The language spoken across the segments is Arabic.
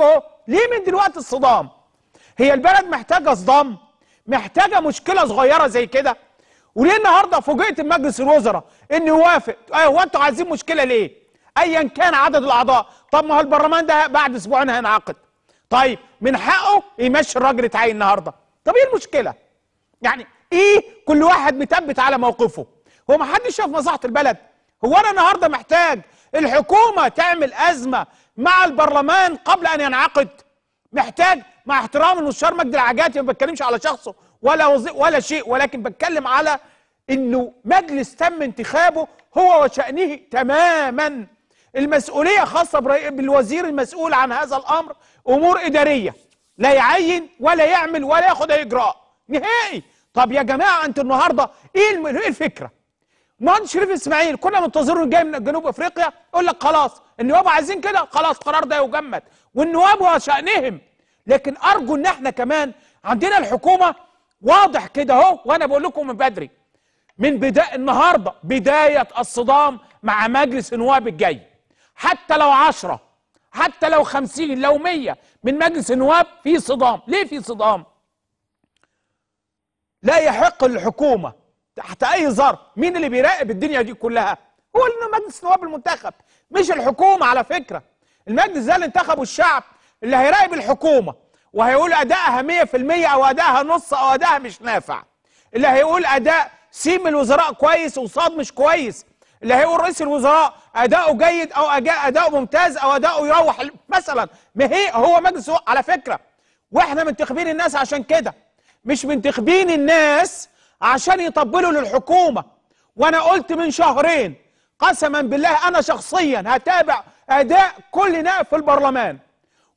اهو ليه من دلوقتي الصدام؟ هي البلد محتاجة صدام محتاجة مشكلة صغيرة زي كده. وليه النهارده فوجئت مجلس الوزراء انه يوافق؟ هو أنتوا عايزين مشكلة ليه؟ ايا كان عدد الأعضاء. طب ما هو البرلمان ده بعد أسبوعين هينعقد. طيب من حقه يمشي الراجل يتعين النهارده. طب إيه المشكلة؟ يعني إيه كل واحد مثبت على موقفه؟ هو ما حدش شاف مصلحة البلد. هو أنا النهارده محتاج الحكومة تعمل أزمة مع البرلمان قبل أن ينعقد. محتاج مع احترام المستشار مجدي العجاتي ما بتكلمش على شخصه ولا ولا شيء ولكن بتكلم على إنه مجلس تم انتخابه هو وشأنه تماما. المسؤولية خاصة برئي- بالوزير المسؤول عن هذا الأمر أمور إدارية. لا يعين ولا يعمل ولا ياخد اي إجراء. نهائي. طب يا جماعة أنتوا النهارده إيه الم- إيه الفكرة؟ مهندس شريف إسماعيل كنا منتظرين جاي من جنوب أفريقيا يقول لك خلاص النواب عايزين كده خلاص القرار ده يجمد. والنواب وشأنهم لكن أرجو إن إحنا كمان عندنا الحكومة واضح كده أهو وأنا بقول لكم من بدري من بداية النهارده بداية الصدام مع مجلس النواب الجاي. حتى لو عشرة حتى لو خمسين لو مية من مجلس النواب في صدام. ليه في صدام؟ لا يحق للحكومة تحت أي ظرف. مين اللي بيراقب الدنيا دي كلها؟ هو اللي مجلس النواب المنتخب مش الحكومة على فكرة. المجلس ده اللي انتخبه الشعب اللي هيراقب الحكومة وهيقول أدائها 100% أو أدائها نص أو أدائها مش نافع. اللي هيقول أداء سين من الوزراء كويس وصاد مش كويس. اللي هيقول رئيس الوزراء أداؤه جيد أو أجا- أداؤه ممتاز أو أداؤه يروح مثلا. ما هي هو مجلس على فكرة. وإحنا منتخبين الناس عشان كده. مش منتخبين الناس عشان يطبلوا للحكومة. وأنا قلت من شهرين قسما بالله أنا شخصيا هتابع أداء كل نائب في البرلمان.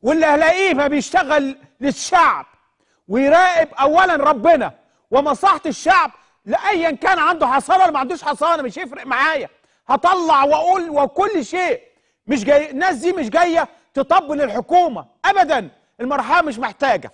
واللي هلاقيه ما بيشتغل للشعب ويراقب اولا ربنا ومصلحة الشعب لايا كان عنده حصانة ولا ما عندوش حصانة مش يفرق معايا. هطلع وأقول وكل شيء. مش جاي الناس دي مش جاية تطبل للحكومه ابدا. المرحلة مش محتاجة.